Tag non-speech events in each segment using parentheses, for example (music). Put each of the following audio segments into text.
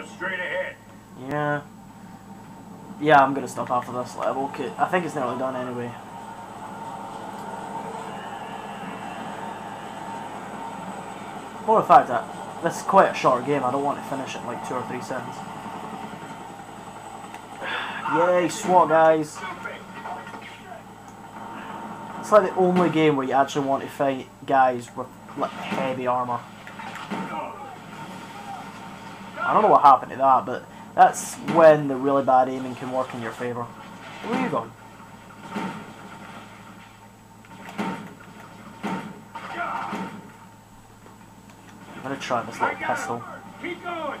Just straight ahead. Yeah. Yeah, I'm gonna stop after this level. 'cause I think it's nearly done anyway. More in fact, that this is quite a short game. I don't want to finish it in like two or three seconds. (sighs) Yay, SWAT guys! It's like the only game where you actually want to fight guys with like heavy armor. I don't know what happened to that, but that's when the really bad aiming can work in your favour. Where are you going? I'm gonna try this little pistol. Keep going.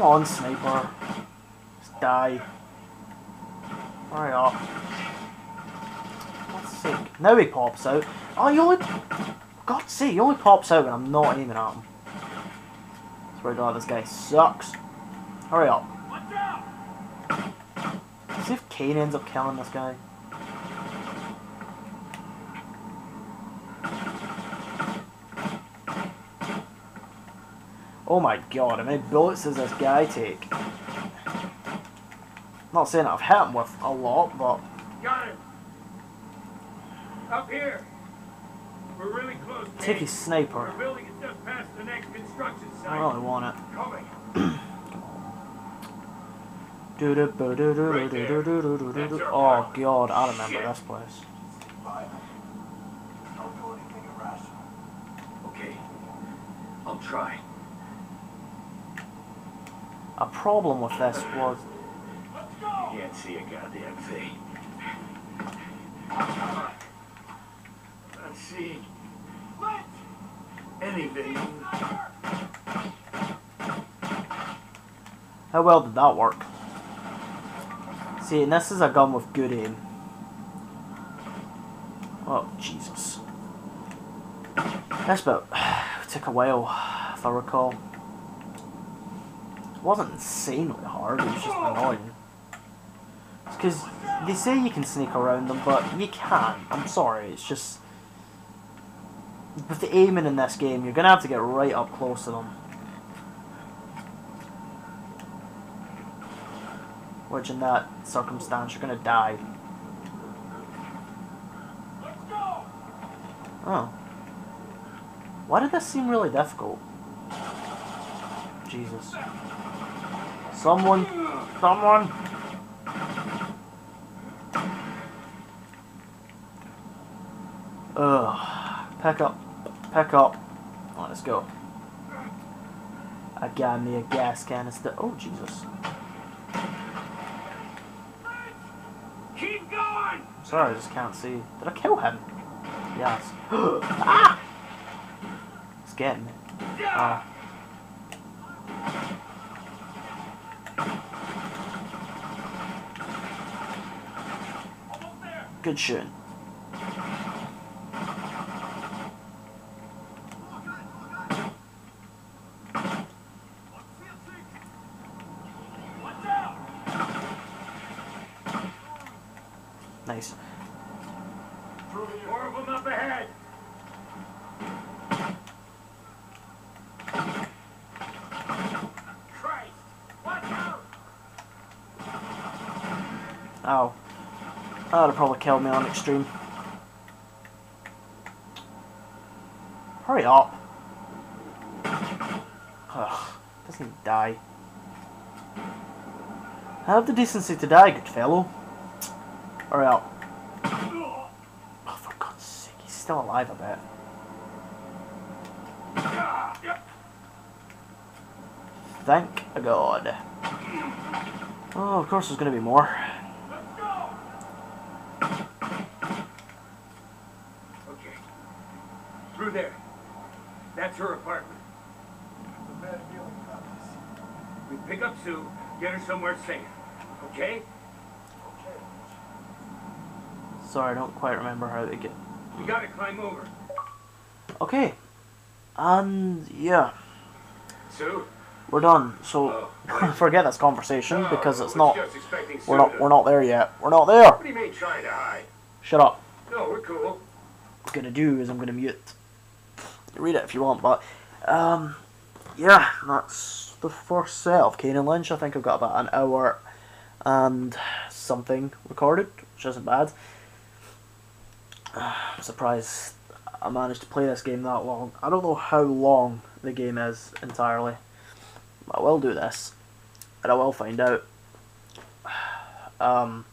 Come on, sniper. Just die. Hurry up. God's sake. Now he pops out. Oh, you only... God's sake, he only pops out when I'm not aiming at him. To God, this guy sucks. Hurry up. See if Kane ends up killing this guy. Oh my god, How many bullets does this guy take? Not saying I've hit him with a lot, but... Got him! Up here! We're really close, Take his sniper. Our building is just past the next construction site. I really want it. Coming. right oh god, I remember Shit. this place. Don't do anything irrational. Okay, I'll try. A problem with this was Let's. Can't see a goddamn thing. Not seeing anything. How well did that work? See, and this is a gun with good aim. Oh, Jesus. This bit (sighs) took a while, if I recall. It wasn't insanely hard, it was just annoying. Because they say you can sneak around them, but you can't. I'm sorry, it's just... With the aiming in this game, you're going to have to get right up close to them. Which in that circumstance you're gonna die. Oh. Why did this seem really difficult? Jesus. Someone. Someone. Ugh. Pick up. pack up. Let's go. I got me a gas canister. Oh, Jesus. Keep going. Sorry, I just can't see. Did I kill him? Yes. (gasps) ah! It's getting me. Ah. Good shooting. Nice. More of them up ahead. Christ. Watch out. Ow. That would probably killed me on extreme. Hurry up. Ugh. Doesn't die? Have the decency to die, good fellow. Hurry up. Oh, for God's sake, he's still alive, I bet. Thank God. Oh, of course there's going to be more. Okay. Through there. That's her apartment. We pick up Sue, get her somewhere safe. Okay? Sorry, I don't quite remember how to get... We gotta climb over. Okay. And, yeah. Sue? We're done. So, Oh, (laughs) forget this conversation because it's not... was just expecting We're not, we're not there yet. We're not there! What do you mean trying to hide? Shut up. No, we're cool. What I'm gonna do is I'm gonna mute. Read it if you want, but um, yeah, that's the first set of Kane and Lynch. I think I've got about an hour and something recorded, which isn't bad. (sighs) I'm surprised I managed to play this game that long. I don't know how long the game is entirely. But I will do this, and I will find out. (sighs) Um.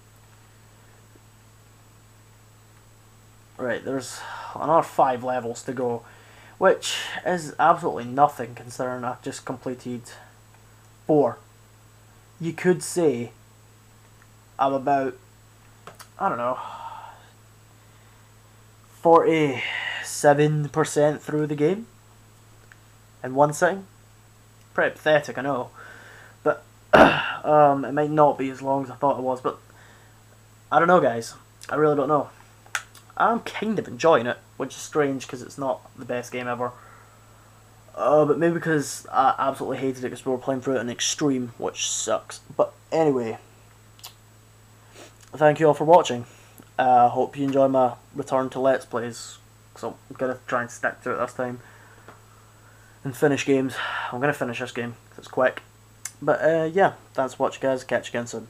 Right, there's another five levels to go, which is absolutely nothing considering I've just completed four. You could say I'm about, I don't know, 47% through the game in one sitting. Pretty pathetic, I know. But (clears throat) um, it might not be as long as I thought it was, but I don't know, guys. I really don't know. I'm kind of enjoying it, which is strange because it's not the best game ever. Uh, but maybe because I absolutely hated it because we were playing through it in extreme, which sucks. But anyway, thank you all for watching. I uh, hope you enjoy my return to Let's Plays. So I'm gonna try and stick to it this time and finish games. I'm gonna finish this game 'cause it's quick. But uh, yeah, thanks for watching, guys. Catch you again soon.